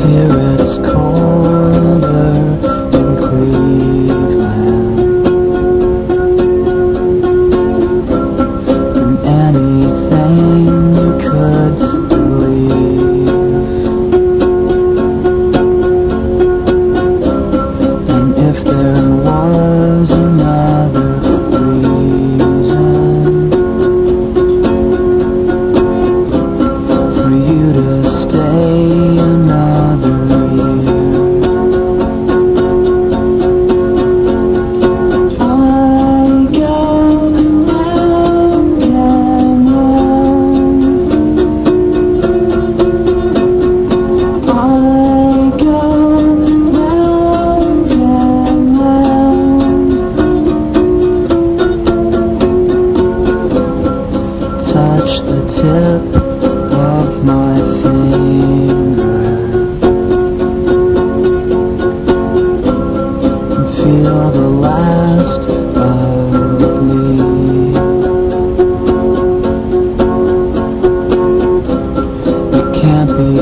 Here its cold. touch the tip of my finger and feel the last of me. It can't be